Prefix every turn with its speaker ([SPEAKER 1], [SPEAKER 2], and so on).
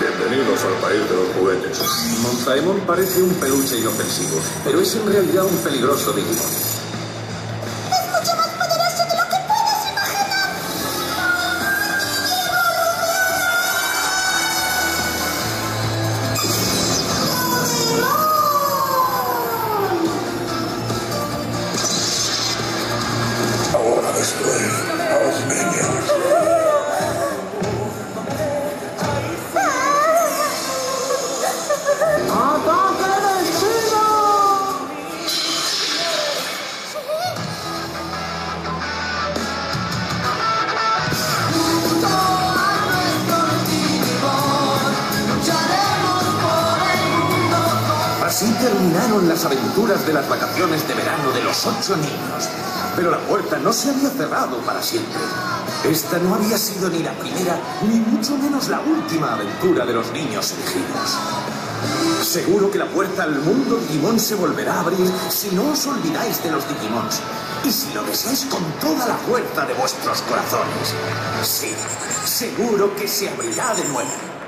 [SPEAKER 1] Bienvenidos al país de los juguetes. Monzaemon parece un peluche inofensivo, pero es en realidad un peligroso Digimon.
[SPEAKER 2] Christ. Terminaron las aventuras de las vacaciones de verano de los ocho niños. Pero la puerta no se había cerrado para siempre. Esta no había sido ni la primera, ni mucho menos la última aventura de los niños elegidos. Seguro que la puerta al mundo Digimon se volverá a abrir si no os olvidáis de los Digimons. Y si lo deseáis con toda la fuerza de vuestros corazones. Sí, seguro que se abrirá de nuevo.